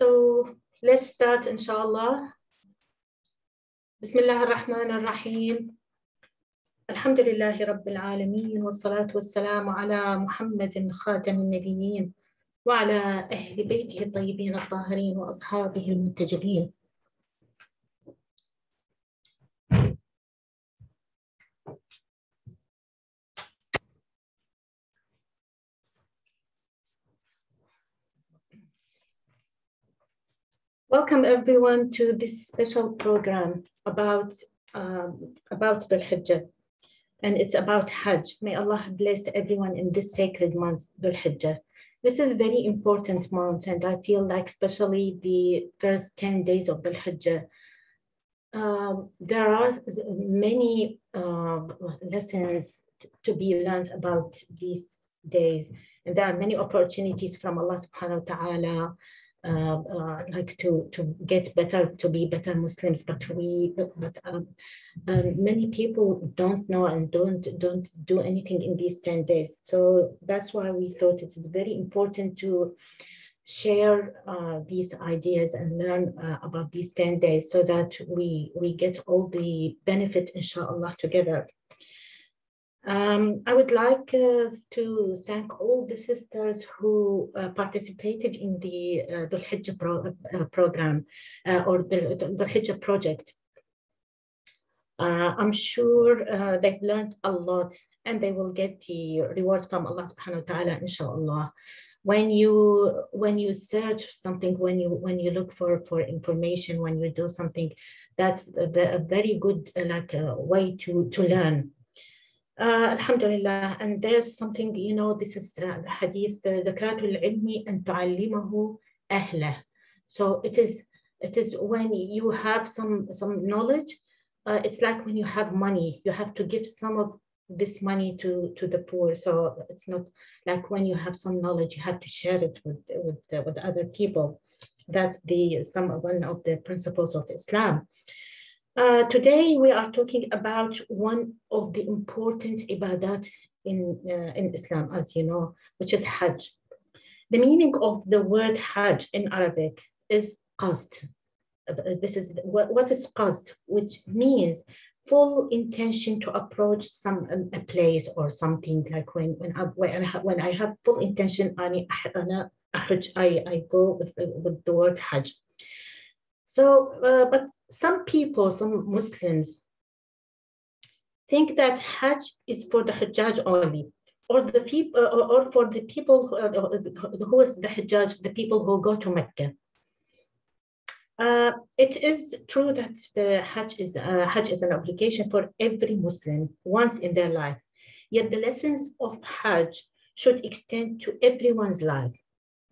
So let's start inshallah. بسم الله الرحمن الرحيم الحمد لله رب العالمين والصلاة والسلام على محمد خاتم النبيين وعلى أهل بيته الطيبين الطاهرين وأصحابه المنتجبين Welcome everyone to this special program about um, about Dhul Hijjah, and it's about Hajj. May Allah bless everyone in this sacred month, Dhul Hijjah. This is very important month, and I feel like especially the first ten days of Dhul Hijjah. Um, there are many uh, lessons to be learned about these days, and there are many opportunities from Allah Subhanahu wa Taala uh, uh, like to to get better to be better Muslims, but we but um, um, many people don't know and don't don't do anything in these ten days. So that's why we thought it is very important to share uh, these ideas and learn uh, about these 10 days so that we we get all the benefit inshallah together um, I would like uh, to thank all the sisters who uh, participated in the uh, Dhul Hijjah pro uh, program uh, or the Dhul Hijjah project. Uh, I'm sure they've learned a lot and they will get the reward from Allah subhanahu wa ta'ala, inshallah. When you when you search something, when you when you look for for information, when you do something, that's a, a very good like way to to learn. Uh, Alhamdulillah, and there's something, you know, this is uh, the hadith, zakatul ilmi and tu'allimahu ahlah. So it is, it is when you have some, some knowledge, uh, it's like when you have money, you have to give some of this money to, to the poor. So it's not like when you have some knowledge, you have to share it with, with, with other people. That's the, some, one of the principles of Islam. Uh, today we are talking about one of the important ibadat in, uh, in Islam, as you know, which is Hajj. The meaning of the word Hajj in Arabic is qasd. This is what, what is qasd, which means full intention to approach some um, a place or something like when when I, when I, have, when I have full intention I, I, I go with, with the word Hajj. So, uh, but some people, some Muslims, think that Hajj is for the Hajjaj only, or the people, or, or for the people who, uh, who is the Hajjaj, the people who go to Mecca. Uh, it is true that the Hajj is uh, Hajj is an obligation for every Muslim once in their life. Yet the lessons of Hajj should extend to everyone's life.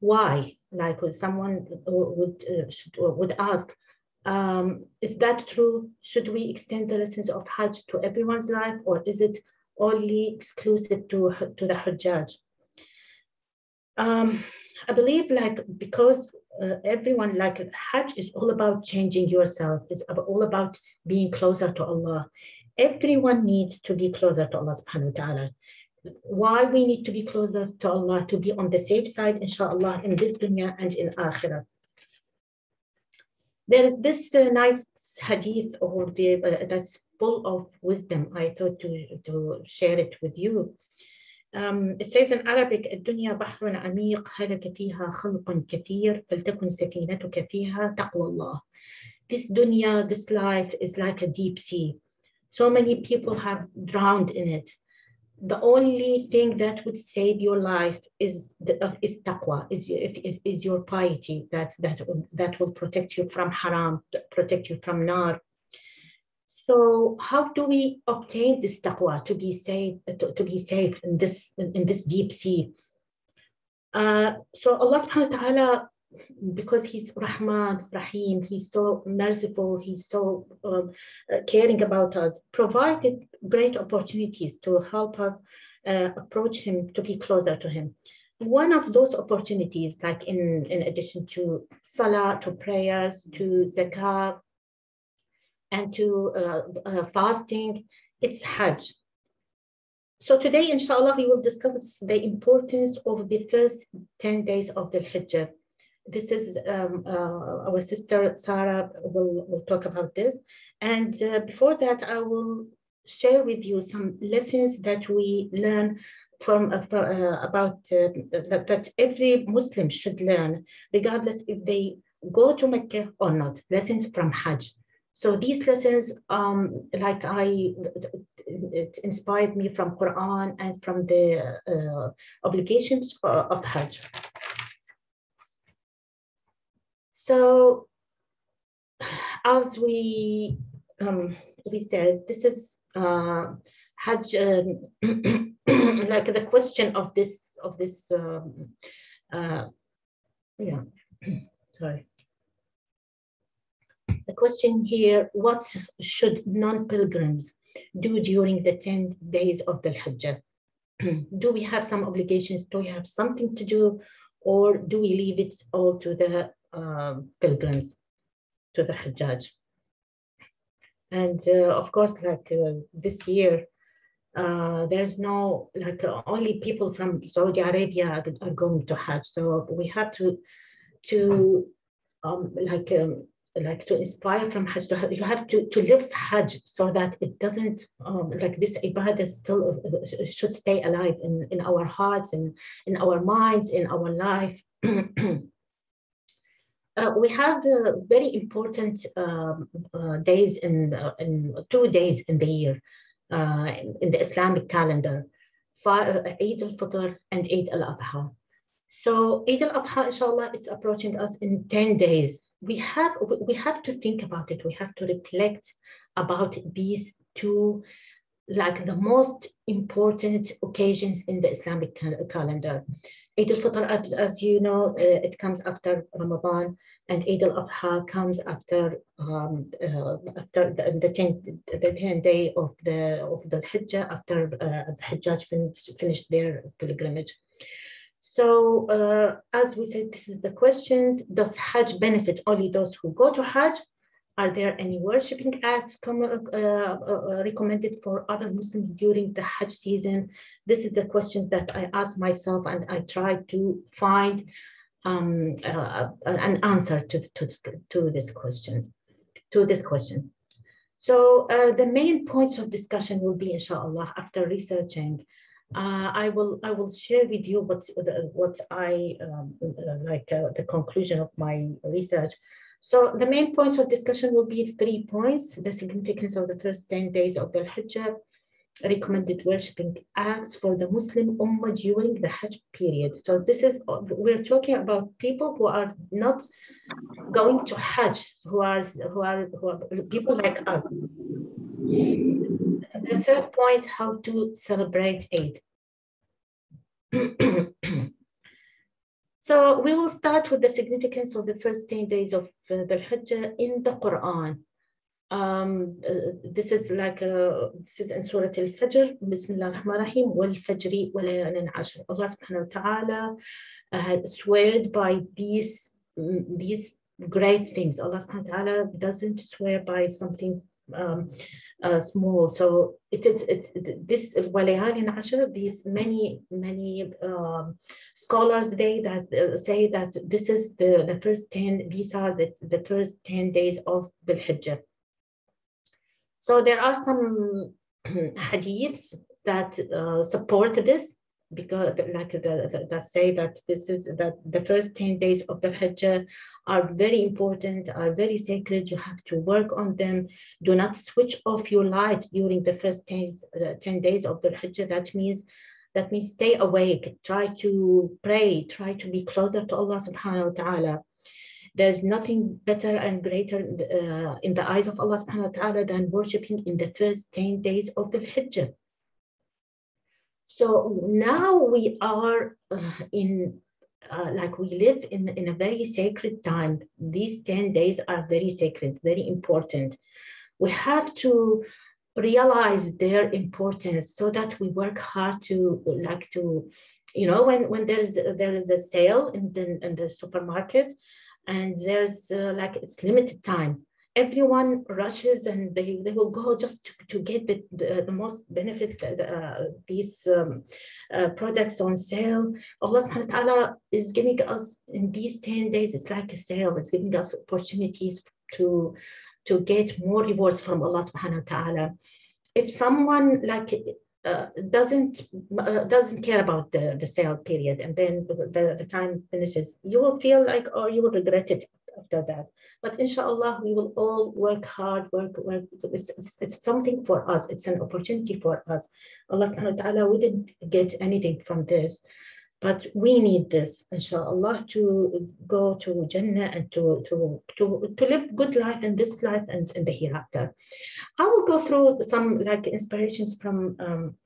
Why? Like someone would uh, should, would ask, um, is that true? Should we extend the lessons of Hajj to everyone's life, or is it only exclusive to to the Hajjaj? Um, I believe like because uh, everyone like Hajj is all about changing yourself. It's all about being closer to Allah. Everyone needs to be closer to Allah subhanahu wa ta'ala Why we need to be closer to Allah, to be on the safe side, inshallah, in this dunya and in akhirah. There is this uh, nice hadith or the, uh, that's full of wisdom. I thought to, to share it with you. Um, it says in Arabic الدنيا بحر عميق هلك فيها خلق كثير فلتكن سفينتك فيها تقوى الله. This dunya, this life is like a deep sea. So many people have drowned in it. The only thing that would save your life is the, uh, is taqwa, is, is, is your piety that, that, that will protect you from haram, protect you from nar. So how do we obtain this taqwa to be safe, to, to be safe in this, in this deep sea? Uh, so Allah subhanahu wa ta'ala because he's Rahman, Rahim, he's so merciful, he's so um, uh, caring about us, provided great opportunities to help us uh, approach him, to be closer to him. One of those opportunities, like in, in addition to salah, to prayers, to zakah, and to uh, uh, fasting, it's Hajj. So today, inshallah, we will discuss the importance of the first 10 days of Dhul Hijjah this is um, uh, our sister Sarah will, will talk about this. And uh, before that, I will share with you some lessons that we learn from uh, uh about uh, that, that every Muslim should learn, regardless if they go to Mecca or not. Lessons from Hajj. So these lessons, um, like I, it inspired me from Quran and from the uh, obligations of Hajj. So as we um, we said, this is uh, Hajj, um, like the question of this of this um, uh, yeah sorry. The question here what should non-pilgrims do during the 10 days of the Hajj do we have some obligations? Do we have something to do? Or do we leave it all to the pilgrims to the Hajjaj. And uh, of course, like uh, this year, uh, there's no, like uh, only people from Saudi Arabia are, are, going to Hajj. So we have to, to um, like, um, like to inspire from Hajj, to have, you have to, to live Hajj so that it doesn't, um, like this ibadah still uh, should stay alive in, in our hearts and in our minds, in our life. Uh, we have very important um, uh, days in, uh, in two days in the year uh, in, in, the Islamic calendar, uh, Eid al-Fitr and Eid al-Adha. So Eid al-Adha, inshallah, it's approaching us in 10 days. We have, we have to think about it. We have to reflect about these two, like the most important occasions in the Islamic calendar. Eid al-Fitr, as, as, you know, uh, it comes after Ramadan, and Eid al-Adha comes after um, uh, after the, the 10 the 10 day of the of Dhul Hijjah after uh, the Hajjaj finished, finished their pilgrimage. So uh, as we said, this is the question: Does Hajj benefit only those who go to Hajj, are there any worshipping acts come, uh, uh, recommended for other Muslims during the Hajj season? This is the questions that I ask myself and I try to find um, uh, an answer to, to, to this questions, to this question. So uh, the main points of discussion will be, inshallah, after researching uh, I will I will share with you what what I um, uh, like uh, the conclusion of my research. So the main points of discussion will be three points, the significance of the first 10 days of the Hajj, recommended worshipping acts for the Muslim Ummah during the Hajj period. So this is, we're talking about people who are not going to Hajj, who are, who are, who are people like us. The third point, how to celebrate Eid. So we will start with the significance of the first 10 days of uh, the Hajj in the Quran. Um, uh, this is like uh, this is in Surah Al-Fajr, Bismillah ar-Rahman ar-Rahim, wal-Fajri wa-layalin ashr. Allah subhanahu wa ta'ala uh, sweared by these, mm, these great things. Allah subhanahu wa ta'ala doesn't swear by something um, uh, small. So it is it, this walayalin ashar. These many many um, scholars they that uh, say that this is the the first ten. These are the the first ten days of the Hajj. So there are some hadiths that uh, support this because like the, that say that this is that the first 10 days of the Hajj are very important, are very sacred. You have to work on them. Do not switch off your lights during the first 10, uh, 10 days of the Hajj. That means that means stay awake, try to pray, try to be closer to Allah subhanahu wa ta'ala. There's nothing better and greater uh, in the eyes of Allah subhanahu wa ta'ala than worshiping in the first 10 days of the Hajj. So now we are uh, in, uh, like we live in, in a very sacred time. These 10 days are very sacred, very important. We have to realize their importance so that we work hard to like to, you know, when, when there's, there is a sale in the, in the supermarket and there's uh, like, it's limited time everyone rushes and they, they will go just to, to get the, the, the most benefit uh, these um, uh, products on sale. Allah subhanahu wa ta'ala is giving us in these 10 days, it's like a sale. It's giving us opportunities to, to get more rewards from Allah subhanahu wa ta'ala. If someone like uh, doesn't uh, doesn't care about the, the sale period and then the, the time finishes, you will feel like or oh, you will regret it after that. But inshallah, we will all work hard, work, work. It's, it's, it's something for us. It's an opportunity for us. Allah subhanahu wa ta'ala, we didn't get anything from this. But we need this, inshallah, to go to Jannah and to, to, to, to live good life in this life and in the hereafter. I will go through some like inspirations from um,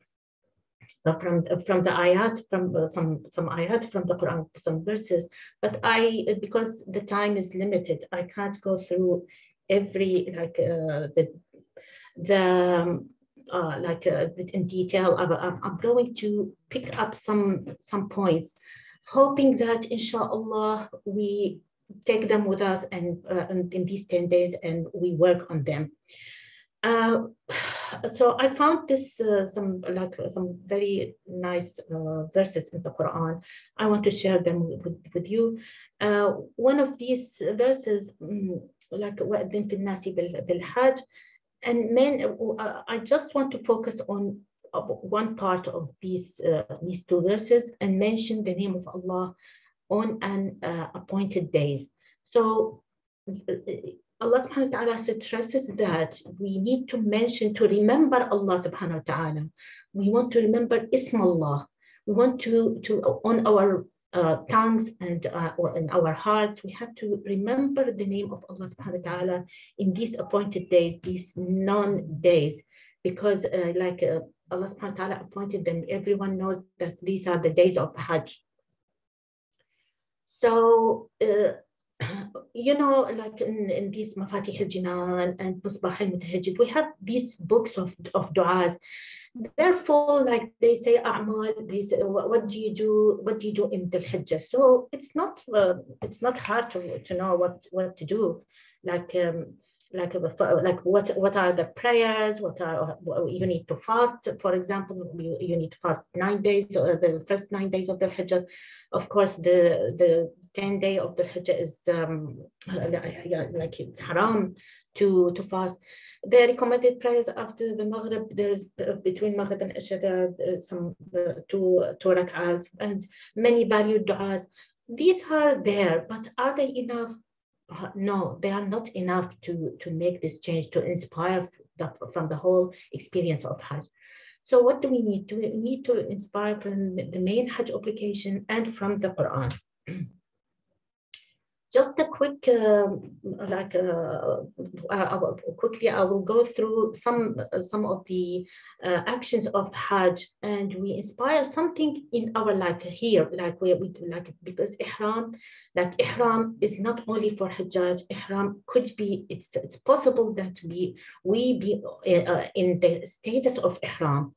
from from the ayat from uh, some some ayat from the Quran some verses. But I because the time is limited I can't go through every like uh, the the um, uh, like uh, in detail. I'm, I'm going to pick up some some points hoping that inshallah we take them with us and, uh, in these 10 days and we work on them uh, so I found this uh, some like some very nice uh, verses in the Quran. I want to share them with, with you. Uh, one of these verses, mm, like وَأَذِّن فِي النَّاسِ بِالْحَجِّ and men, uh, I just want to focus on uh, one part of these these two verses and mention the name of Allah on an appointed days. So Allah subhanahu wa ta'ala stresses that we need to mention, to remember Allah subhanahu wa ta'ala. We want to remember Ism Allah. We want to, to on our uh, tongues and uh, or in our hearts, we have to remember the name of Allah subhanahu wa ta'ala in these appointed days, these non-days, because uh, like uh, Allah subhanahu wa ta'ala appointed them. Everyone knows that these are the days of Hajj. So uh, you know, like in, in these Mafatih al-Jinan and Misbah al-Mutahajjid, we have these books of, of du'as. Therefore, like they say, A'mal, they say, what, do you do? What do you do in the Hajj? So it's not, uh, it's not hard to, to know what, what to do. Like, um, like like what what are the prayers what are you need to fast for example you, you need to fast nine days or the first nine days of the hajj of course the the 10 day of the Hajj is um, like it's haram to, to fast. The recommended prayers after the Maghrib, there's uh, between Maghrib and Isha, there uh, some uh, two, two rak'ahs and many valued du'as. These are there, but are they enough? Uh, no, they are not enough to, to make this change, to inspire the, from the whole experience of Hajj. So what do we need? We need to inspire from the main Hajj obligation and from the Quran? just a quick, uh, like, uh, quickly, I will go through some uh, some of the uh, actions of Hajj, and we inspire something in our life here, like we, we like because Ihram, like Ihram is not only for Hajj. Ihram could be it's it's possible that we we be uh, in the status of Ihram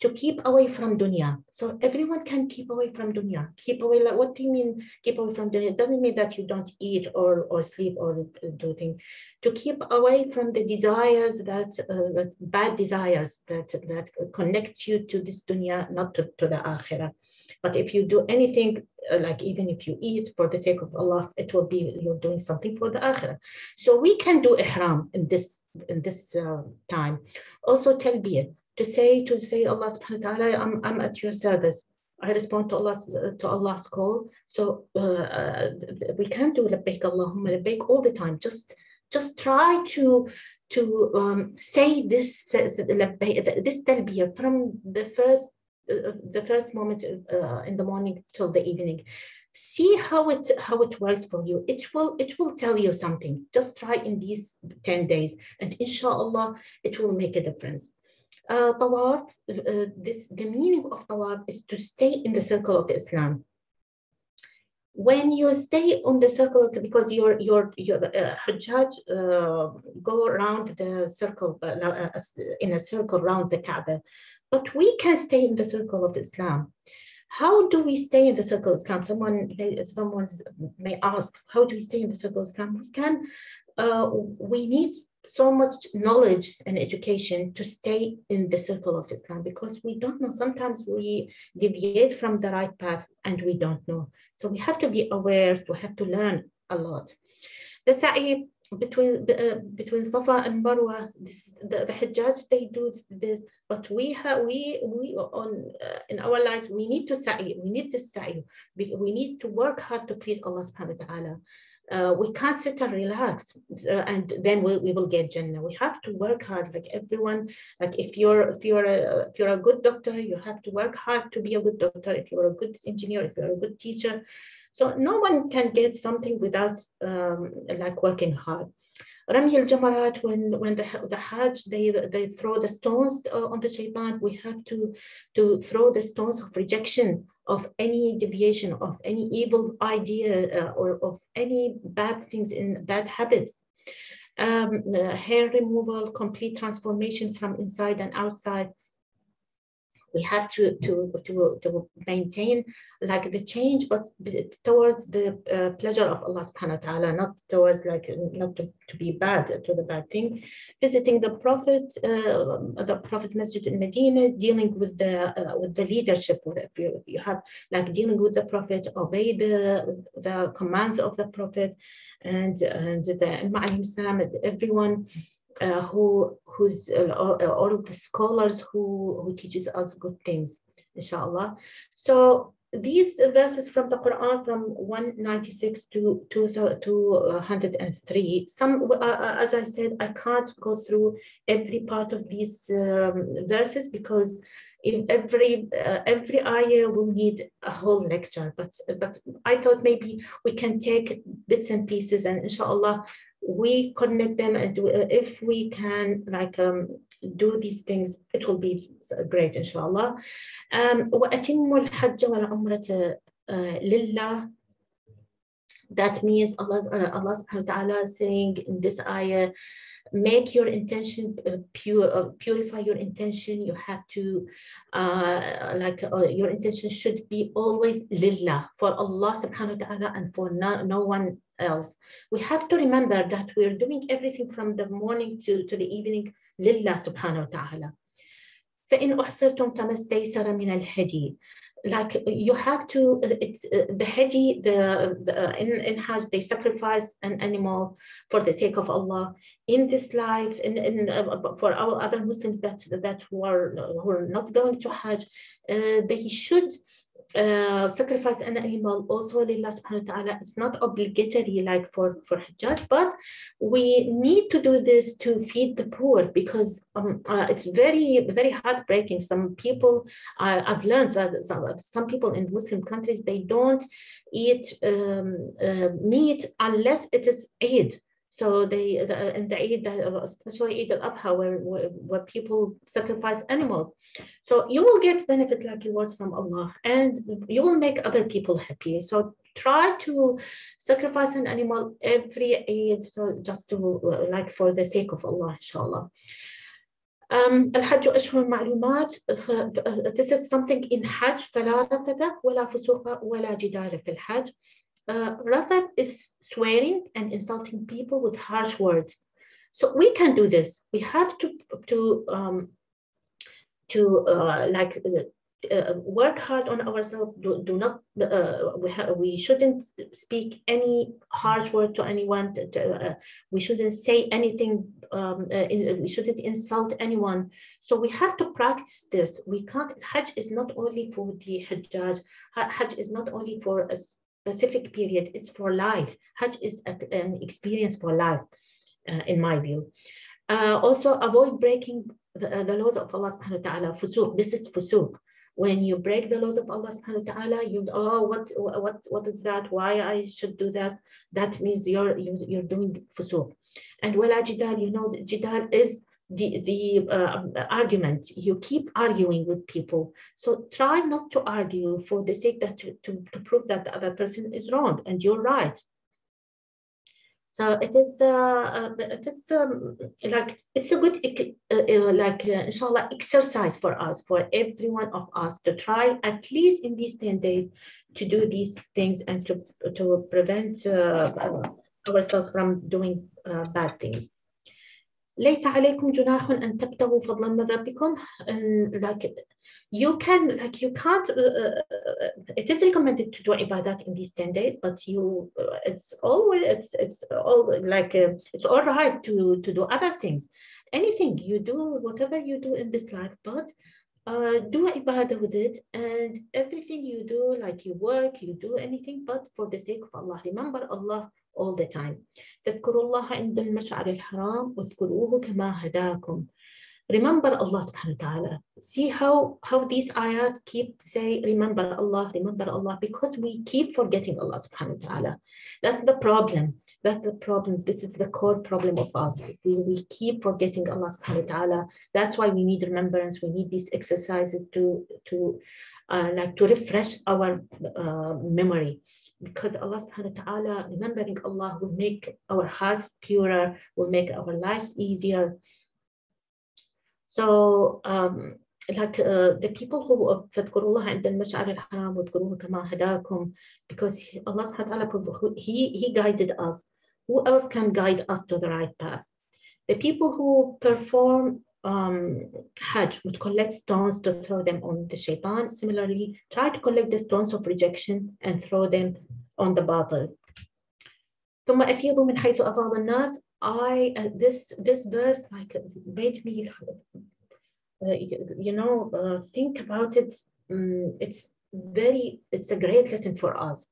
to keep away from dunya. So everyone can keep away from dunya. Keep away, like, what do you mean keep away from dunya? It doesn't mean that you don't eat or, or sleep or do things. To keep away from the desires that, uh, bad desires that, that connect you to this dunya, not to, to the akhirah. But if you do anything, uh, like even if you eat for the sake of Allah, it will be you're doing something for the akhirah. So we can do ihram in this in this uh, time. Also talbiyah to say to say Allah subhanahu wa ta'ala, I'm, I'm at your service. I respond to Allah's to Allah's call. So uh, we can't do labbaik Allahumma labbaik all the time. Just just try to to um, say this this talbiyah from the first uh, the first moment uh, in the morning till the evening. See how it how it works for you. It will it will tell you something. Just try in these ten days, and inshallah it will make a difference. Uh, tawaf, uh, this, the meaning of tawaf is to stay in the circle of Islam. When you stay on the circle, because your your your uh, Hajjaj uh, go around the circle uh, uh, in a circle around the Kaaba, but we can stay in the circle of Islam. How do we stay in the circle of Islam? Someone, someone may ask, how do we stay in the circle of Islam? We can uh, we need so much knowledge and education to stay in the circle of Islam because we don't know. Sometimes we deviate from the right path and we don't know. So we have to be aware, we have to learn a lot. The sa'i between uh, between Safa and Marwa, this, the, the Hajjaj they do this, but we have we we on uh, in our lives we need to sa'i, we need to sa'i, we, we need to work hard to please Allah Subhanahu wa Taala uh, we can't sit and relax uh, and then we, we will get Jannah. We have to work hard like everyone. Like if you're if you're a if you're a good doctor, you have to work hard to be a good doctor. If you're a good engineer, if you're a good teacher. So no one can get something without um, like working hard. Rami al-Jamarat, when, when the, the Hajj, they, they throw the stones uh, on the shaitan, we have to, to throw the stones of rejection of any deviation, of any evil idea uh, or of any bad things in bad habits. Um, hair removal, complete transformation from inside and outside, we have to to to, to maintain like the change but towards the uh, pleasure of allah subhanahu wa ta'ala not towards like not to, to be bad to the bad thing. Visiting the prophet uh, the prophet's masjid in medina dealing with the uh, with the leadership you, have like dealing with the prophet obey the the commands of the prophet and and the Imam everyone uh, who who's uh, all of the scholars who who teaches us good things inshallah. So these verses from the Quran from 196 to, to, to 103 some uh, uh, as I said I can't go through every part of these um, verses because in every uh, every ayah will need a whole lecture. But but I thought maybe we can take bits and pieces and inshallah we connect them and do, uh, if we can like um, do these things it will be great inshallah um, وأتم الحج والعمرة لله that means Allah, uh, Allah subhanahu wa ta'ala saying in this ayah make your intention uh, pure uh, purify your intention you have to uh, like uh, your intention should be always lillah for allah subhanahu wa ta'ala and for no, no one else we have to remember that we're doing everything from the morning to, to the evening lillah subhanahu wa ta'ala فإن أحصرتم فما استيسر من الهدي like you have to it's uh, the hadi the, the uh, in, in hajj they sacrifice an animal for the sake of allah. In this life in, in uh, for our other muslims that that who are who are not going to hajj uh, they should uh, sacrifice an animal also lillah subhanahu wa ta'ala it's not obligatory like for for hajj but we need to do this to feed the poor because um, uh, it's very very heartbreaking. Some people uh, i've learned that some, some people in muslim countries they don't eat um, uh, meat unless it is Eid so they the, in the Eid, especially Eid al-Adha, where, where, where people sacrifice animals. So you will get benefit like rewards from Allah, and you will make other people happy. So try to sacrifice an animal every Eid, so just to like for the sake of Allah, inshallah. Um, الحج أشهر معلومات this is something in Hajj فلا رفث ولا فسوق ولا جدال في الحج uh, Rafat is swearing and insulting people with harsh words. So we can do this. We have to to um, to uh, like uh, uh work hard on ourselves. Do, do not uh, we we shouldn't speak any harsh word to anyone. To, to, uh, we shouldn't say anything. Um, we shouldn't insult anyone. So we have to practice this. We can't. Hajj is not only for the Hajjaj. Hajj is not only for us specific period. It's for life. Hajj is an experience for life, uh, in my view. Uh, also, avoid breaking the, uh, the, laws of Allah subhanahu wa ta'ala. Fusuq. This is fusuq. When you break the laws of Allah subhanahu wa ta'ala, you oh what what what is that? Why I should do that? That means you're you're, you're doing fusuq. And wala jidal, you know, jidal is the, the uh, argument. You keep arguing with people. So try not to argue for the sake that to, to, to prove that the other person is wrong and you're right. So it is, uh, uh it is um, like, it's a good, uh, uh, like, uh, inshallah, exercise for us, for every one of us to try at least in these 10 days to do these things and to, to prevent ourselves from doing uh, bad things. ليس عليكم جناح أن تبتغوا فضلا من ربكم and like you can like you can't uh, uh, it is recommended to do ibadat in these 10 days but you uh, it's always it's it's all like uh, it's all right to to do other things anything you do whatever you do in this life but uh, do ibadah with it and everything you do like you work you do anything but for the sake of Allah remember Allah all the time تذكروا الله عند المشعر الحرام واذكروه كما هداكم remember Allah subhanahu wa ta'ala see how how these ayat keep say remember Allah remember Allah because we keep forgetting Allah subhanahu wa ta'ala that's the problem that's the problem this is the core problem of us we, we keep forgetting Allah subhanahu wa ta'ala that's why we need remembrance we need these exercises to to uh, like to refresh our uh, memory because Allah subhanahu wa ta'ala, remembering Allah will make our hearts purer, will make our lives easier. So um, like uh, the people who فاذكروا الله عند المشعر الحرام واذكروه كما هداكم because Allah subhanahu wa ta'ala he, he guided us. Who else can guide us to the right path? The people who perform um, Hajj would collect stones to throw them on the shaitan. Similarly, try to collect the stones of rejection and throw them on the batil. ثم أفيضوا من حيث أفاض الناس. I uh, this this verse like made me uh, you know uh, think about it. Um, it's very it's a great lesson for us.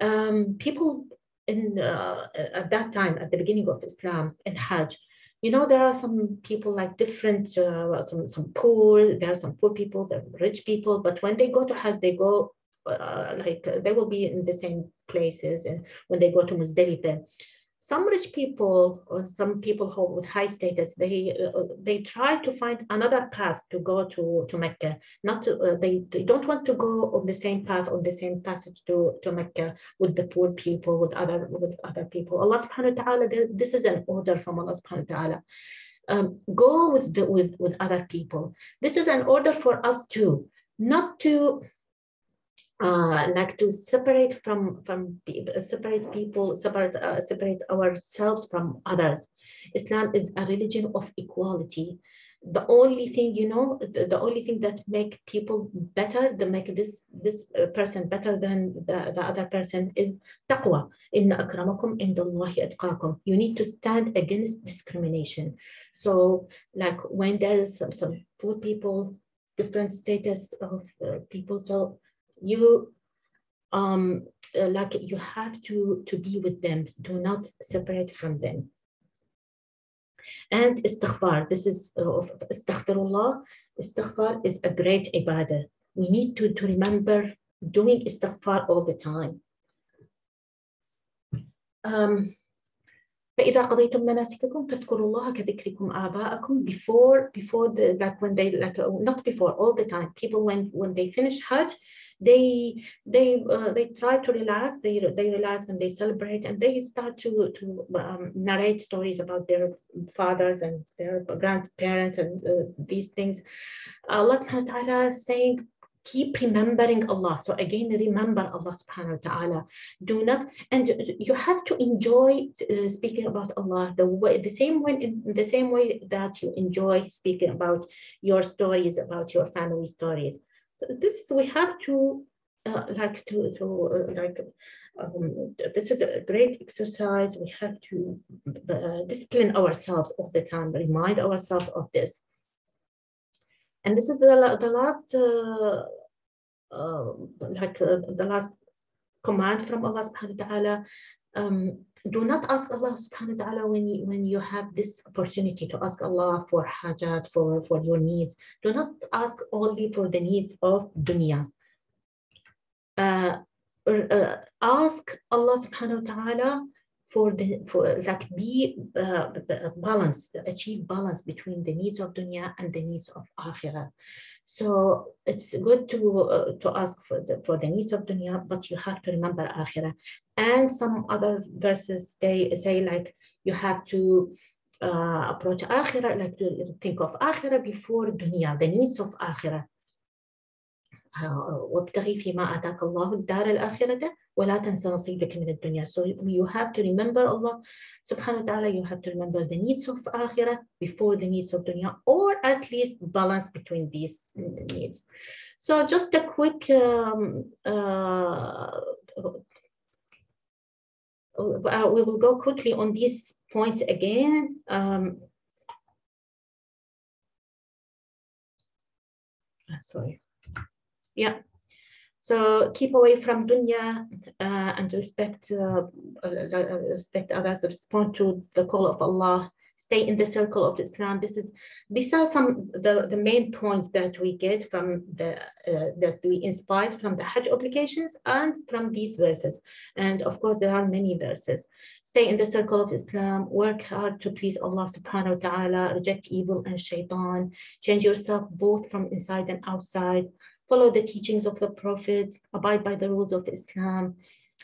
Um, people in uh, at that time at the beginning of Islam in Hajj you know there are some people like different uh, some some poor there are some poor people there are rich people but when they go to hajj they go uh, like they will be in the same places and when they go to Muzdalifah some rich people or some people who with high status they uh, they try to find another path to go to to Mecca. Not to, uh, they they don't want to go on the same path on the same passage to to Mecca with the poor people with other with other people. Allah subhanahu wa ta'ala this is an order from Allah subhanahu wa ta'ala. Um, go with the with with other people. This is an order for us too not to uh, like to separate from from separate people, separate uh, separate ourselves from others. Islam is a religion of equality. The only thing you know, the, the only thing that make people better, that make this this uh, person better than the, the other person is taqwa. Inna akramakum indallahi atqakum. You need to stand against discrimination. So, like when there is some, some poor people, different status of uh, people, so you um uh, like you have to to be with them do not separate from them and istighfar this is uh, astaghfirullah istighfar is a great ibadah we need to to remember doing istighfar all the time um, فإذا قضيتم مناسككم فاذكروا الله كذكركم آباءكم before before the like when they like not before all the time people when when they finish Hajj they they uh, they try to relax they they relax and they celebrate and they start to to um, narrate stories about their fathers and their grandparents and uh, these things allah subhanahu wa ta'ala saying keep remembering Allah. So again, remember Allah subhanahu wa ta'ala. Do not, and you have to enjoy uh, speaking about Allah the way, the same way, in the same way that you enjoy speaking about your stories, about your family stories this is we have to uh, like to, to uh, like um, this is a great exercise. We have to uh, discipline ourselves all the time remind ourselves of this. And this is the, the last uh, uh, like uh, the last command from Allah subhanahu wa ta'ala. Um, do not ask Allah subhanahu wa ta'ala when you, when you have this opportunity to ask Allah for hajat, for, for your needs. Do not ask only for the needs of dunya. Uh, uh, ask Allah subhanahu wa ta'ala for the for like be uh, balance, achieve balance between the needs of dunya and the needs of akhirah. So it's good to uh, to ask for the for the needs of dunya, but you have to remember akhirah. And some other verses they say like you have to uh, approach akhirah, like to think of akhirah before dunya, the needs of akhirah. وابتغي فيما آتاك الله الدار الآخرة ولا تنسى نصيبك من الدنيا. So you have to remember Allah subhanahu wa ta'ala, you have to remember the needs of akhirah before the needs of dunya, or at least balance between these needs. So just a quick um, uh, uh, we will go quickly on these points again. Um, sorry. Yeah. So keep away from dunya uh, and respect uh, uh, respect others. Respond to the call of Allah stay in the circle of Islam. This is these are some the, the main points that we get from the uh, that we inspired from the Hajj obligations and from these verses. And of course, there are many verses. Stay in the circle of Islam. Work hard to please Allah Subhanahu wa Taala. Reject evil and shaitan. Change yourself both from inside and outside. Follow the teachings of the prophets, Abide by the rules of Islam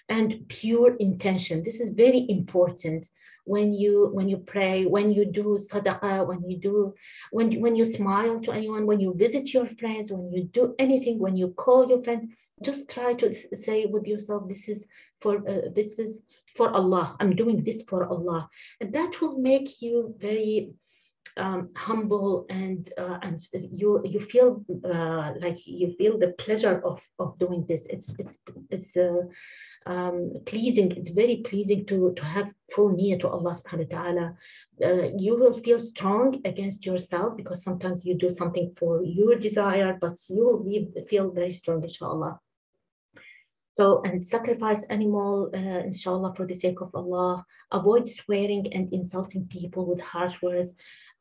and pure intention. This is very important when you when you pray, when you do sadaqah, when you do when when you smile to anyone, when you visit your friends, when you do anything, when you call your friend, just try to say with yourself, this is for uh, this is for Allah. I'm doing this for Allah, and that will make you very um, humble and uh, and you you feel uh, like you feel the pleasure of of doing this. It's it's it's. Uh, um, pleasing. It's very pleasing to, to have full near to Allah subhanahu wa ta'ala. Uh, you will feel strong against yourself because sometimes you do something for your desire, but you will feel very strong, inshallah. So, and sacrifice animal, uh, inshallah, for the sake of Allah. Avoid swearing and insulting people with harsh words.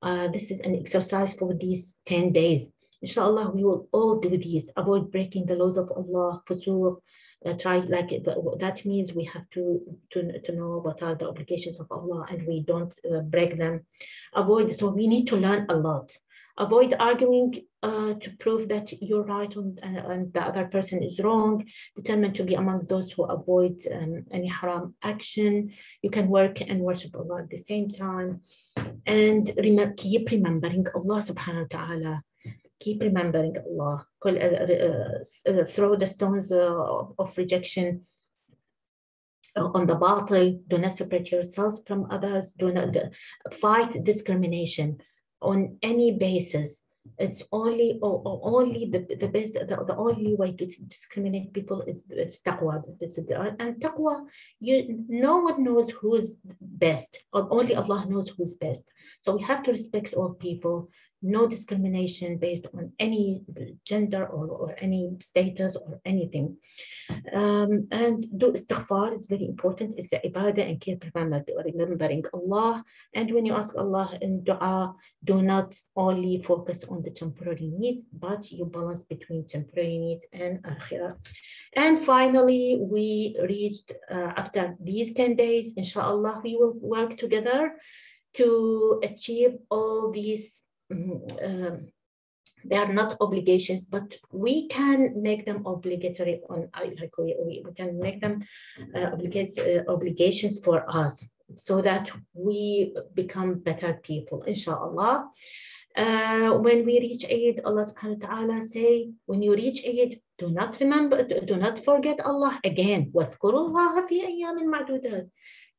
Uh, this is an exercise for these 10 days. Inshallah, we will all do these. Avoid breaking the laws of Allah, fusuq, uh, try like that means we have to, to to know what are the obligations of Allah and we don't uh, break them avoid so we need to learn a lot avoid arguing uh, to prove that you're right and, and, the other person is wrong. Determined to be among those who avoid um, any haram action. You can work and worship Allah at the same time. And remember, keep remembering Allah subhanahu wa ta'ala. Keep remembering Allah. Uh, uh, uh, throw the stones of rejection on the battle, Do not separate yourselves from others. Do not fight discrimination on any basis. It's only or, or only the the best the, the only way to discriminate people is, is taqwa. And taqwa, you no one knows who's best. Only Allah knows who's best. So we have to respect all people no discrimination based on any gender or, or any status or anything. Um, and do istighfar is very important. It's the ibadah and keep remembering Allah. And when you ask Allah in dua, do not only focus on the temporary needs, but you balance between temporary needs and akhirah. And finally, we reached uh, after these 10 days, inshallah, we will work together to achieve all these um, they are not obligations, but we can make them obligatory on like we, we, we can make them uh, obligates, uh, obligations for us so that we become better people, inshallah. Uh, when we reach Eid, Allah subhanahu wa ta'ala say, when you reach Eid, do not remember, do not forget Allah again. وَاذْكُرُوا اللَّهَ فِي أَيَّامٍ مَعْدُودَةٍ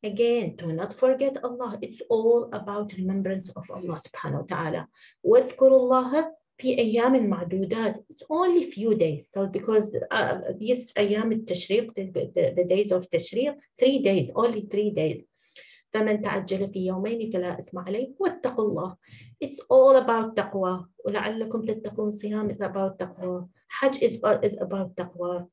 Again, do not forget Allah. It's all about remembrance of Allah subhanahu wa ta'ala. وَاذْكُرُوا اللَّهَ في أيام معدودات. It's only few days. So because uh, these أيام التشريق, the, the, the days of تشريق, three days, only three days. فمن تعجل في يومين فلا إثم عليه واتقوا الله. It's all about taqwa. ولعلكم تتقون صيام is about taqwa. Hajj is, is about taqwa.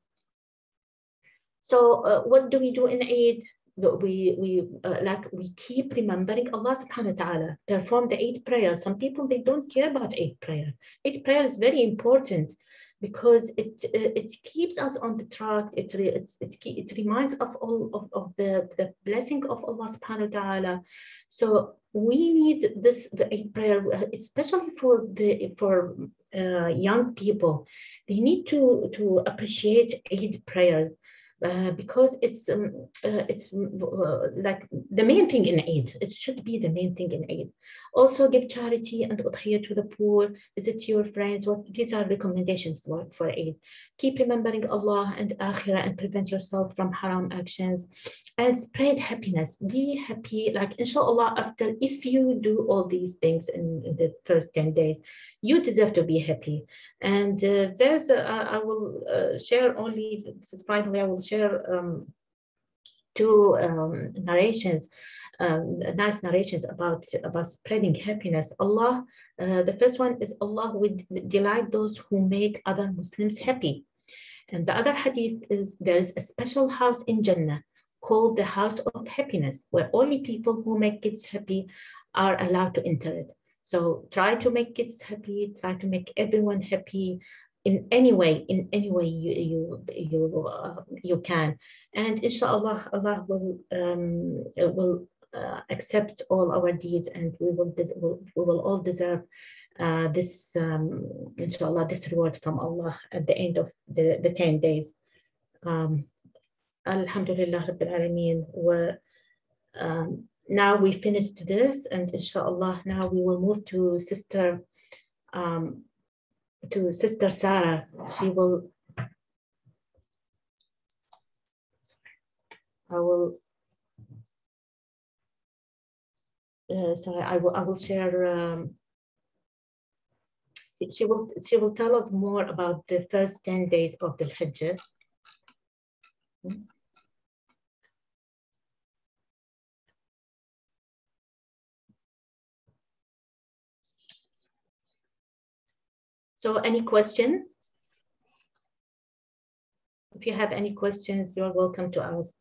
So uh, what do we do in Eid? we we uh, like we keep remembering Allah subhanahu wa ta'ala. Perform the Eid prayers. Some people they don't care about Eid prayer. Eid prayer is very important because it uh, it keeps us on the track. It it, it, it reminds of all of, of the, the blessing of Allah subhanahu wa ta'ala. So we need this Eid prayer especially for the for uh, young people. They need to to appreciate Eid prayer uh, because it's um, uh, it's uh, like the main thing in Eid. It should be the main thing in Eid. Also, give charity and udhiyah to the poor. Visit your friends. What these are recommendations for, for Eid. Keep remembering Allah and Akhirah and prevent yourself from haram actions, and spread happiness. Be happy. Like inshallah, after if you do all these things in, in the first ten days, you deserve to be happy. And uh, there's, I will uh, share only, finally, I will share um, two um, narrations, um, nice narrations about, about spreading happiness. Allah, uh, the first one is Allah would delight those who make other Muslims happy. And the other hadith is there is a special house in Jannah called the house of happiness, where only people who make kids happy are allowed to enter it. So try to make kids happy, try to make everyone happy in any way, in any way you you you uh, you can, and inshallah, Allah will um, will uh, accept all our deeds, and we will we will all deserve uh, this um, inshallah this reward from Allah at the end of the the ten days. Um, Alhamdulillah Rabbil Alameen. Now we finished this and inshallah now we will move to sister um, to sister Sarah. She will I will uh, sorry I will I will share um, she will she will tell us more about the first 10 days of the Hajj. So any questions? If you have any questions, you're welcome to ask.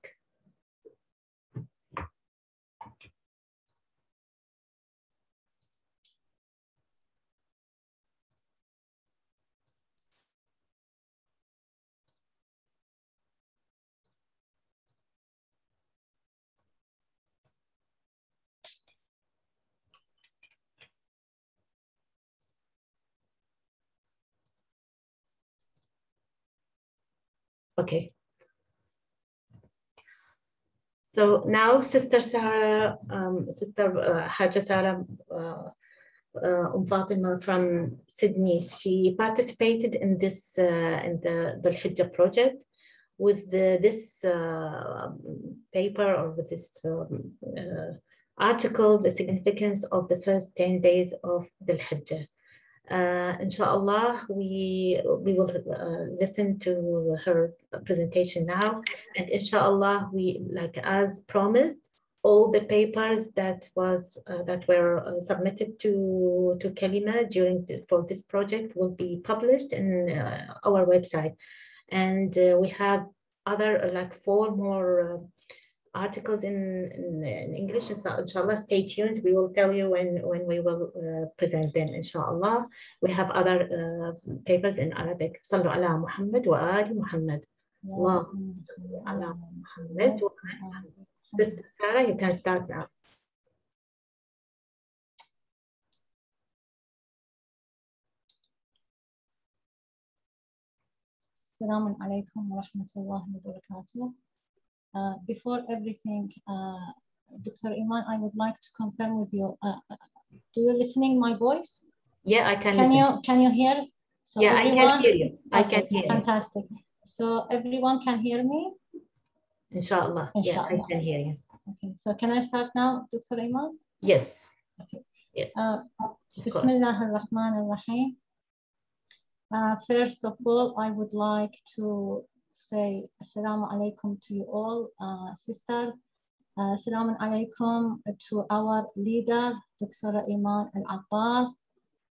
Okay. So now Sister Sarah, um, Sister uh, Haja Sarah uh, uh, Fatima from Sydney, she participated in this, uh, in the, Dhul Hijjah project with the, this uh, paper or with this um, uh, article, the significance of the first 10 days of Dhul Hijjah. Uh, inshallah, we, we will uh, listen to her presentation now. And inshallah, we, like as promised, all the papers that was uh, that were uh, submitted to to Kalima during the, for this project will be published in uh, our website, and uh, we have other like four more articles in, in, in, English, inshallah. Stay tuned. We will tell you when, when we will uh, present them, inshallah. We have other uh, papers in Arabic. Sallu ala Muhammad wa ali Muhammad. ala Muhammad wa This Sarah, you can start now. السلام عليكم ورحمة الله وبركاته. Uh, before everything, uh, Dr. Iman, I would like to confirm with you. Uh, do you listening my voice? Yeah, I can. Can listen. you can you hear? So yeah, everyone, I can hear you. I okay, can hear fantastic. you. So everyone can hear me? Inshallah. Inshallah. Yeah, I can hear you. Okay, so can I start now, Dr. Iman? Yes. Okay. Yes. Uh, Bismillah ar-Rahman ar-Rahim. Uh, first of all, I would like to say Assalamu alaikum to you all, uh, sisters. Uh, Assalamu alaikum to our leader, Dr. Iman Al-Attar.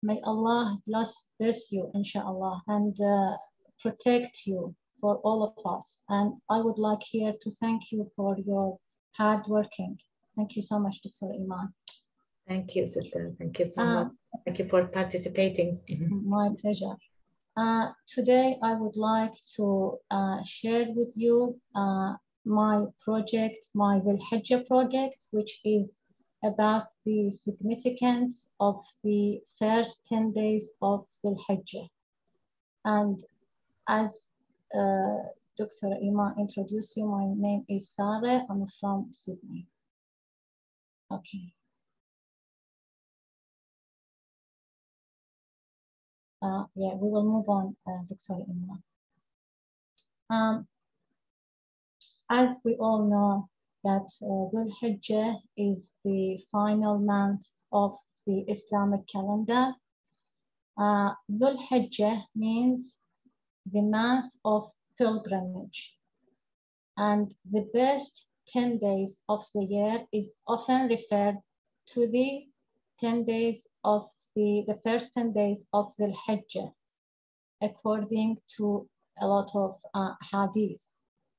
May Allah bless, bless you, inshallah, and uh, protect you for all of us. And I would like here to thank you for your hard working. Thank you so much, Dr. Iman. Thank you, sister. Thank you so uh, much. Thank you for participating. My pleasure. Uh, today, I would like to uh, share with you uh, my project, my Wil project, which is about the significance of the first 10 days of the And as uh, Dr. Iman introduced you. My name is Sarah. I'm from Sydney. Okay. Uh, yeah, we will move on, uh, Dr. Iman. Um, as we all know, that uh, Dhul Hijjah is the final month of the Islamic calendar. Uh, Dhul Hijjah means the month of pilgrimage. And the best 10 days of the year is often referred to the 10 days of the, the first 10 days of Dhul Hijjah, according to a lot of uh, hadith.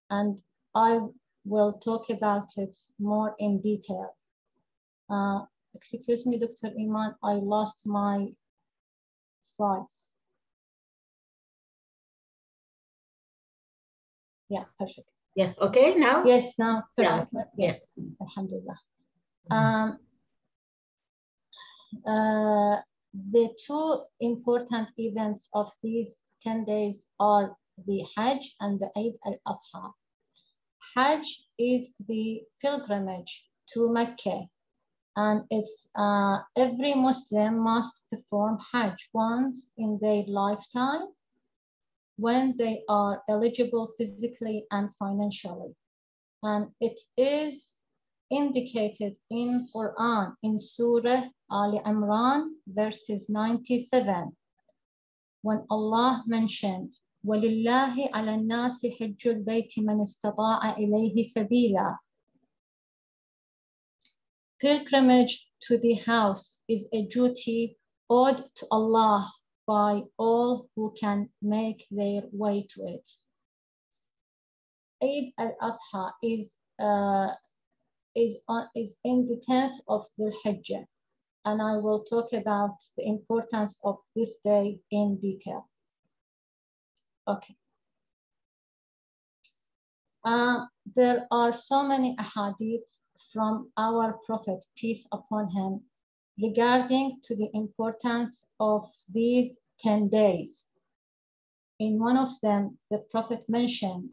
And I will talk about it more in detail. Uh, excuse me, Dr. Iman, I lost my slides. Yeah, perfect. Yeah, okay, now? Yes, now, Yeah, perfect. yes. Alhamdulillah. Um, uh, the two important events of these 10 days are the Hajj and the Eid al-Adha. Hajj is the pilgrimage to Mecca and it's uh, every Muslim must perform Hajj once in their lifetime when they are eligible physically and financially. And it is indicated in Quran in Surah Ali Imran verses 97 when Allah mentioned ولله على الناس حج البيت من استطاع إليه سبيلا Pilgrimage to the house is a duty owed to Allah by all who can make their way to it. Eid al-Adha is, uh, is, on, is in the 10th of Dhul Hijjah, and I will talk about the importance of this day in detail. Okay. Uh, there are so many ahadiths from our Prophet, peace upon him, regarding to the importance of these 10 days. In one of them, the Prophet mentioned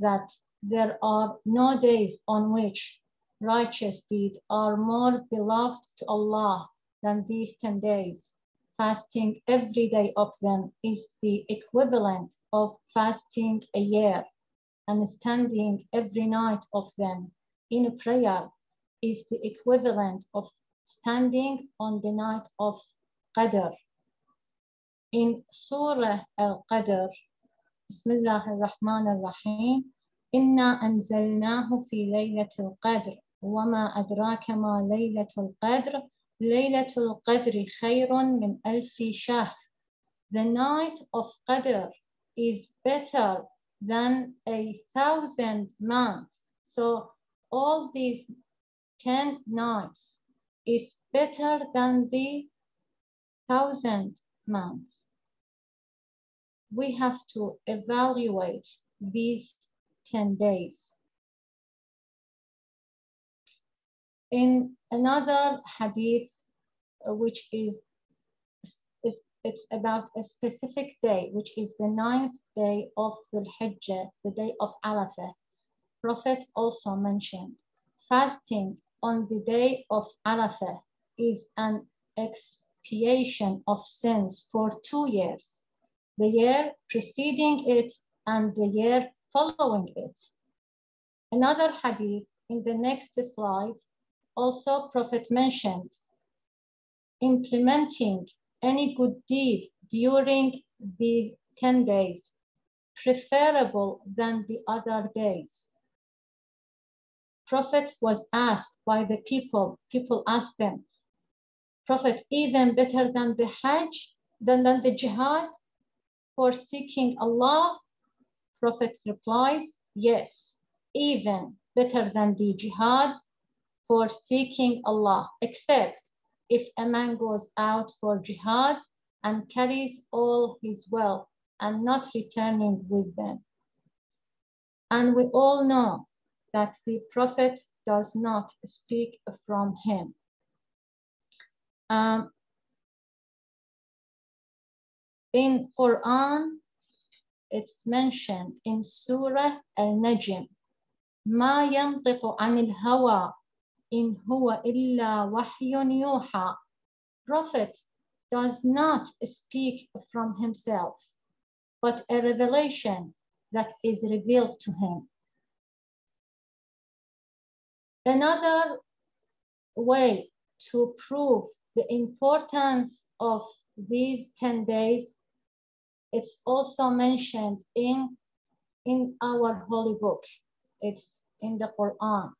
that there are no days on which righteous deeds are more beloved to Allah than these 10 days. Fasting every day of them is the equivalent of fasting a year, and standing every night of them in a prayer is the equivalent of standing on the night of Qadr. In Surah Al-Qadr, Bismillah ar-Rahman ar-Rahim, إنا أنزلناه في ليلة القدر وما أدراك ما ليلة القدر ليلة القدر خير من ألف شهر The night of Qadr is better than a thousand months. So all these 10 nights is better than the thousand months. We have to evaluate these 10 days. In another hadith, uh, which is, it's about a specific day, which is the ninth day of Dhul Hijjah, the day of Arafah. Prophet also mentioned fasting on the day of Arafah is an expiation of sins for two years, the year preceding it and the year following it. Another hadith in the next slide also Prophet mentioned implementing any good deed during these 10 days preferable than the other days. Prophet was asked by the people, people asked them, Prophet, even better than the Hajj, than, than the Jihad for seeking Allah? Prophet replies, yes, even better than the Jihad for seeking Allah, except if a man goes out for Jihad and carries all his wealth and not returning with them. And we all know that the Prophet does not speak from him. Um, in Quran, it's mentioned in Surah Al-Najm. ما ينطق عن الهوى in huwa illa wahyun yuha. Prophet does not speak from himself, but a revelation that is revealed to him. Another way to prove the importance of these 10 days, it's also mentioned in, in our holy book. It's in the Quran.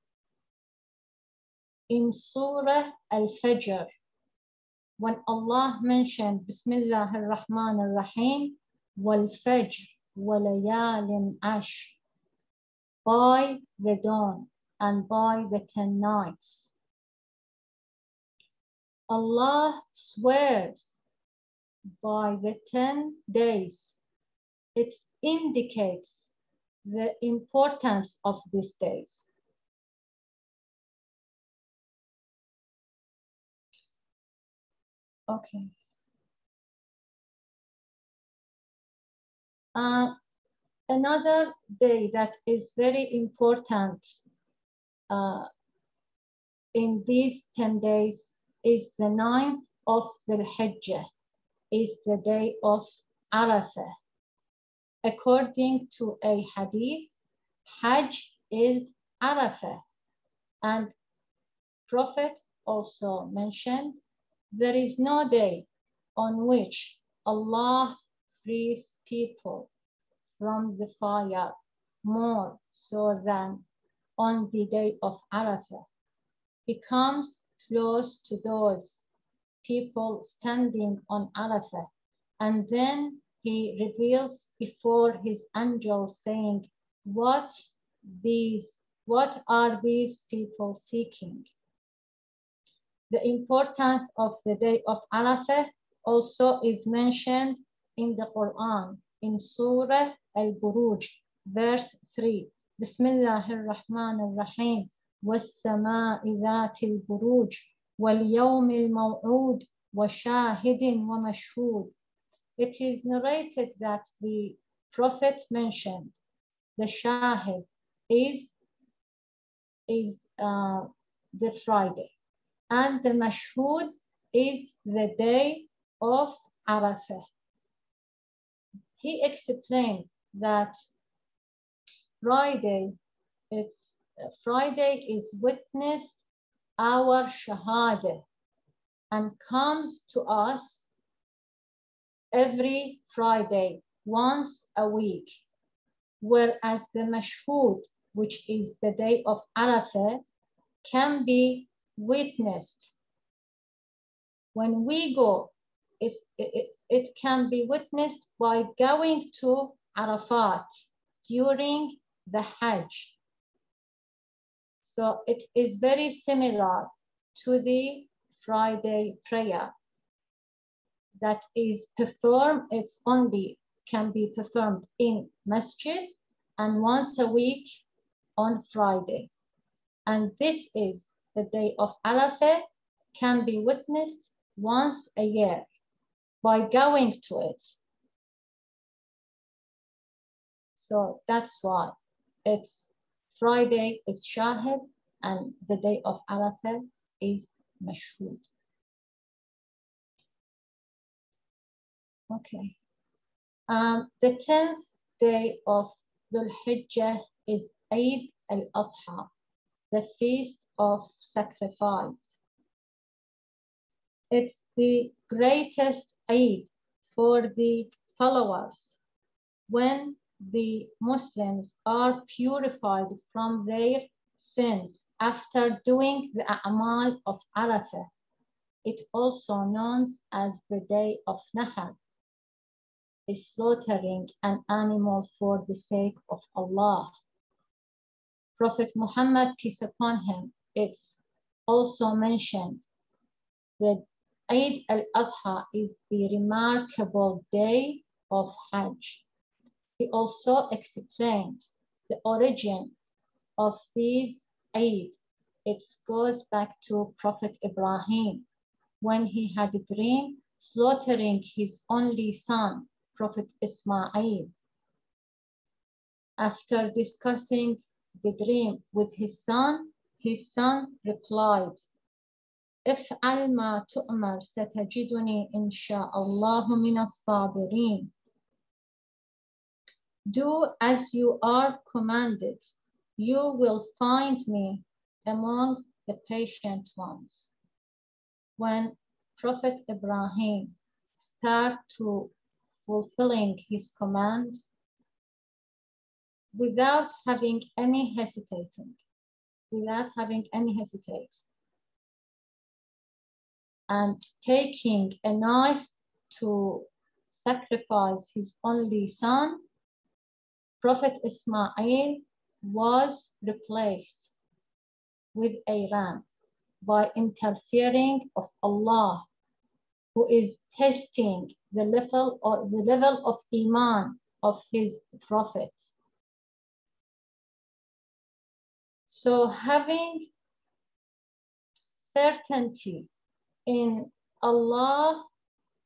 In Surah Al-Fajr, when Allah mentioned Bismillah ar-Rahman ar-Rahim, wal-Fajr, walayalin ash, by the dawn and by the ten nights. Allah swears by the 10 days. It indicates the importance of these days. Okay. Uh, another day that is very important uh, in these 10 days is the ninth of Dhul Hijjah, is the day of Arafah. According to a hadith, Hajj is Arafah. And Prophet also mentioned, there is no day on which Allah frees people from the fire more so than on the day of Arafah. He comes close to those people standing on Arafah. And then he reveals before his angel saying, what these, what are these people seeking? The importance of the day of Arafah also is mentioned in the Quran in Surah Al-Buruj, verse 3. Bismillah ar-Rahman ar-Rahim. والسماء ذات البروج واليوم الموعود وشاهد ومشهود. It is narrated that the Prophet mentioned the Shahid is, is uh, the Friday and the Mashhud is the day of Arafah. He explained that Friday, it's Friday is witnessed our Shahada and comes to us every Friday, once a week. Whereas the Mashhud, which is the day of Arafah, can be witnessed. When we go, it, it, it can be witnessed by going to Arafat during the Hajj. So it is very similar to the Friday prayer that is performed, it's only can be performed in masjid and once a week on Friday. And this is the day of Arafah can be witnessed once a year by going to it. So that's why it's Friday is Shahid and the day of Arafah is Mashhud. Okay. Um, the 10th day of Dhul Hijjah is Eid al-Adha, the feast of sacrifice. It's the greatest Eid for the followers when the Muslims are purified from their sins after doing the A'mal of Arafah. It also known as the day of Nahar, slaughtering an animal for the sake of Allah. Prophet Muhammad, peace upon him, it's also mentioned that Eid al-Adha is the remarkable day of Hajj. He also explained the origin of these Eid. It goes back to Prophet Ibrahim when he had a dream slaughtering his only son, Prophet Ismail. After discussing the dream with his son, his son replied, افعل ما تؤمر ستجدني إن شاء الله من الصابرين. Do as you are commanded. You will find me among the patient ones. When Prophet Ibrahim started to fulfilling his command without having any hesitating, without having any hesitate, and taking a knife to sacrifice his only son, Prophet Ismail was replaced with a ram by interfering of Allah, who is testing the level or the level of iman of his prophet. So having certainty in Allah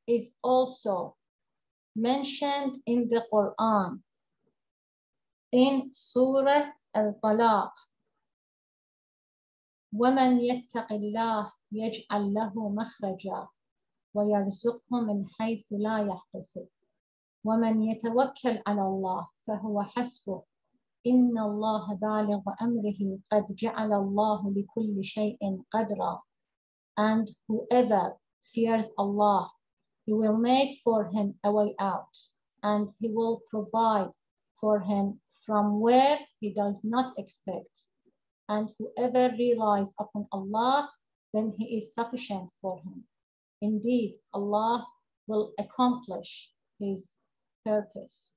is also mentioned in the Quran in Surah Al-Talaq. ومن يتق الله يجعل له مخرجا ويرزقه من حيث لا يحتسب ومن يتوكل على الله فهو حسبه إن الله بالغ أمره قد جعل الله لكل شيء قدرا and whoever fears Allah he will make for him a way out and he will provide for him from where he does not expect and whoever relies upon Allah then he is sufficient for him indeed Allah will accomplish his purpose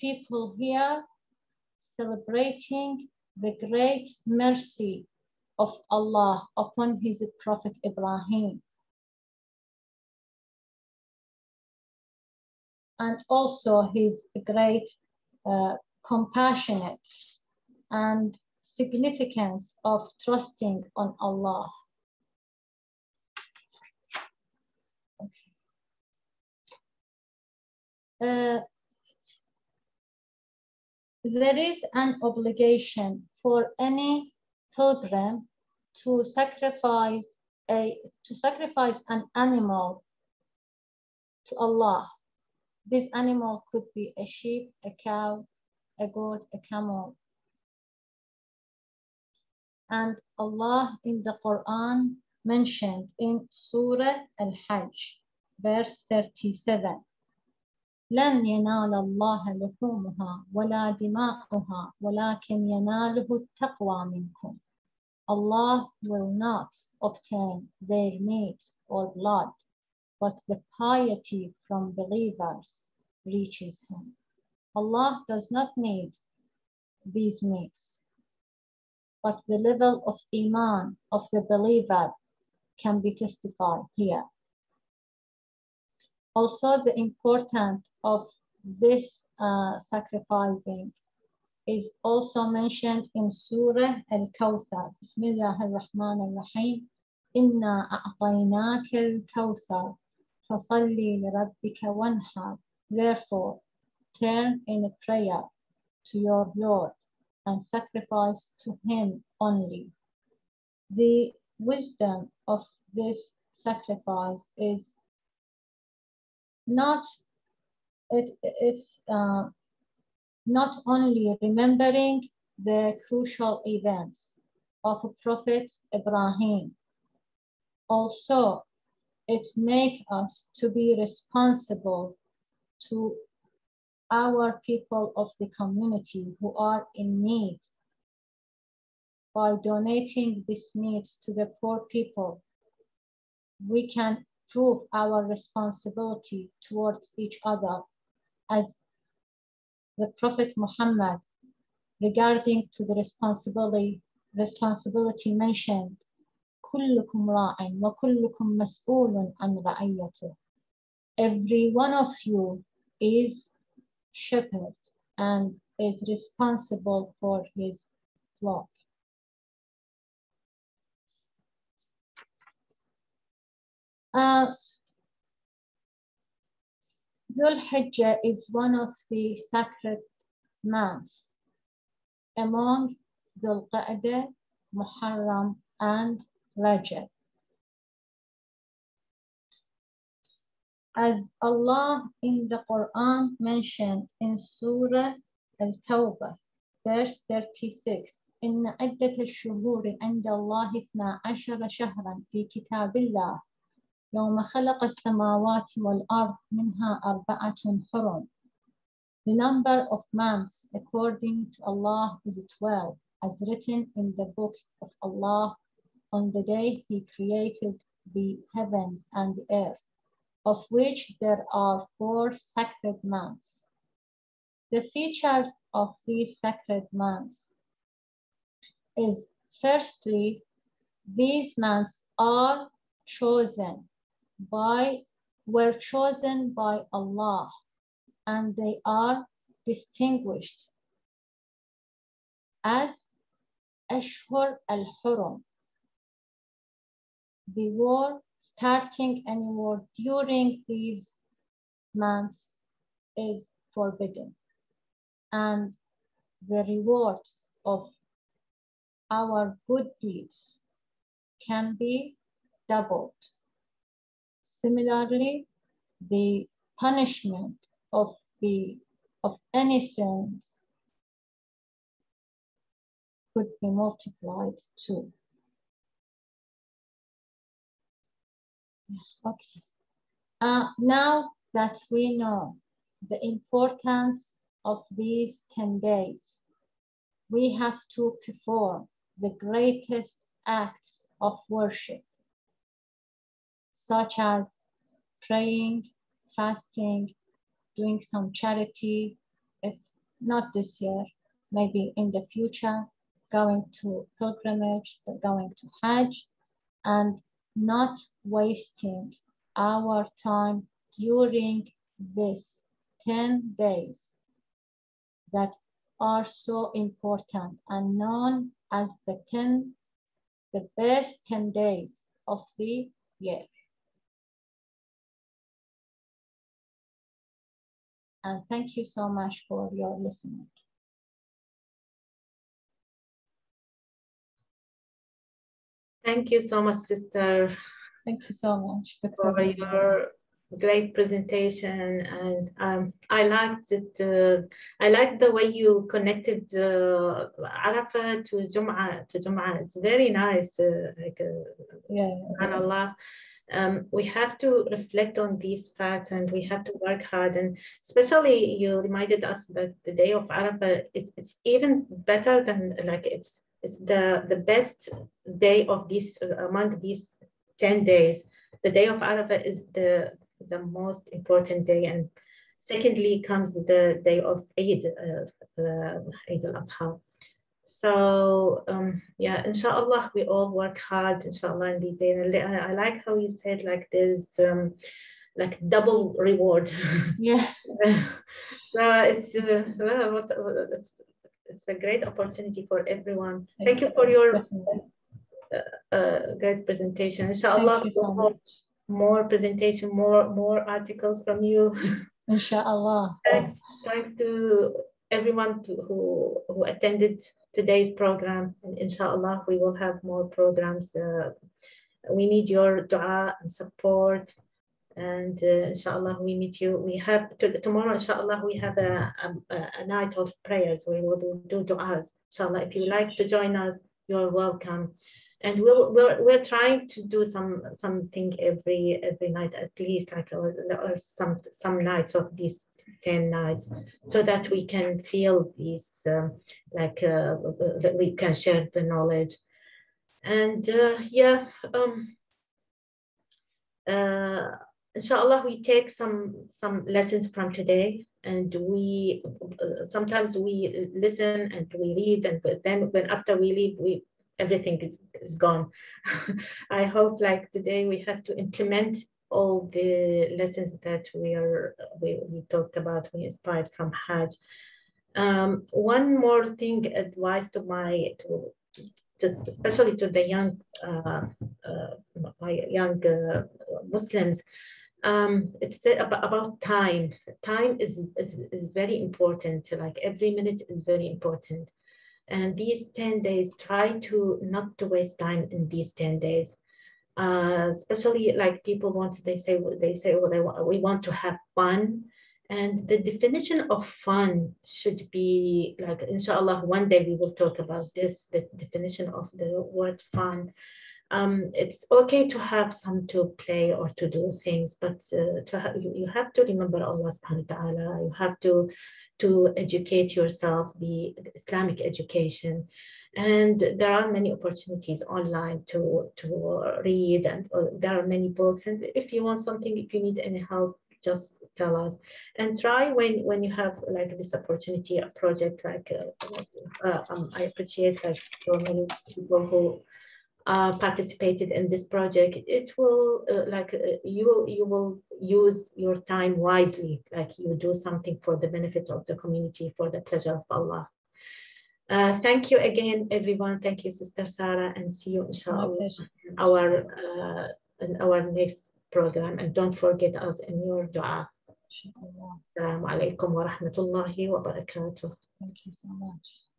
people here celebrating the great mercy of Allah upon his prophet Ibrahim. And also his great uh, compassionate and significance of trusting on Allah. Okay. Uh, there is an obligation for any pilgrim to sacrifice a to sacrifice an animal to Allah. This animal could be a sheep, a cow, a goat, a camel. And Allah in the Quran mentioned in Surah Al-Hajj, verse 37. لن ينال الله لحومها ولا دماؤها ولكن يناله التقوى منكم. Allah will not obtain their meat or blood, but the piety from believers reaches him. Allah does not need these meats, but the level of iman of the believer can be testified here. Also, the importance of this uh, sacrificing is also mentioned in Surah Al-Kawthar. Bismillah ar-Rahman ar-Rahim. Inna a'tainaka al-Kawthar. Fasalli lirabbika wanhar. Therefore, turn in a prayer to your Lord and sacrifice to him only. The wisdom of this sacrifice is not it is uh, not only remembering the crucial events of Prophet Ibrahim, also it makes us to be responsible to our people of the community who are in need by donating this meat to the poor people. We can prove our responsibility towards each other as the Prophet Muhammad regarding to the responsibility responsibility mentioned كلكم راع وكلكم مسؤول عن رعيته Every one of you is shepherd and is responsible for his flock. Uh, Dhul Hijjah is one of the sacred months among Dhul Qa'dah, Muharram, and Rajab. As Allah in the Quran mentioned in Surah Al-Tawbah, verse 36, إن عدة الشهور عند الله اثنا عشر شهرا في كتاب الله يوم خلق السماوات والأرض منها أربعة حرم The number of months according to Allah is 12 as written in the book of Allah on the day he created the heavens and the earth of which there are four sacred months. The features of these sacred months is firstly, these months are chosen by, were chosen by Allah and they are distinguished as Ashhur al-Hurum. The war starting any war during these months is forbidden. And the rewards of our good deeds can be doubled. Similarly, the punishment of the of any sins could be multiplied too. Okay. Uh, now that we know the importance of these 10 days, we have to perform the greatest acts of worship, such as praying, fasting, doing some charity, if not this year, maybe in the future, going to pilgrimage, going to Hajj, and not wasting our time during this 10 days that are so important and known as the 10 the best 10 days of the year and thank you so much for your listening Thank you so much, sister. Thank you so much for your great presentation, and um, I liked it. Uh, I liked the way you connected uh, Arafah to Jum'ah. To Jum'ah, it's very nice. Uh, like, uh, yeah. Subhanallah. Um, we have to reflect on these facts and we have to work hard. And especially, you reminded us that the day of Arafah, it, it's even better than like it's it's the, the best day of this among these 10 days. The day of Arafah is the, the most important day. And secondly comes the day of Eid, uh, uh, Eid al-Adha. So um, yeah, inshallah, we all work hard, inshallah, in these days. I, I like how you said like there's um, like double reward. Yeah. so it's, uh, it's it's a great opportunity for everyone. Thank you for your uh, uh, great presentation. Inshallah, so more, more, presentation, more more articles from you. Inshallah. thanks, thanks to everyone who who attended today's program. And inshallah, we will have more programs. Uh, we need your dua and support and uh, inshallah we meet you we have tomorrow inshallah we have a, a, a, night of prayers we will do, do du'as inshallah if you like to join us you're welcome and we'll, we're, we're trying to do some something every every night at least like or, or some some nights of these 10 nights so that we can feel these um, like uh, that we can share the knowledge. And uh, yeah um, uh, inshallah we take some some lessons from today and we uh, sometimes we listen and we read and then when after we leave we everything is, is gone. I hope like today we have to implement all the lessons that we are we, we talked about we inspired from hajj um, one more thing advice to my to just especially to the young uh, uh, my young uh, muslims um, it's about, time. time is, is, is very important. Like every minute is very important. And these 10 days, try to not to waste time in these 10 days. Uh, especially like people want, they say, they say, well, they want, we want to have fun. And the definition of fun should be like, inshallah, one day we will talk about this, the definition of the word fun um, it's okay to have some to play or to do things, but uh, to have, you, you have to remember Allah subhanahu wa ta'ala. You have to, to educate yourself, the Islamic education. And there are many opportunities online to, to read, and uh, there are many books. And if you want something, if you need any help, just tell us and try when when you have like this opportunity a project like uh, uh, um, i appreciate like so many people who uh, participated in this project, it will uh, like uh, you you will use your time wisely, like you do something for the benefit of the community, for the pleasure of Allah. Uh, thank you again, everyone. Thank you, Sister Sarah, and see you, inshallah, in our uh, in our next program. And don't forget us in your dua. Assalamu alaikum wa rahmatullahi wa barakatuh. Thank you so much.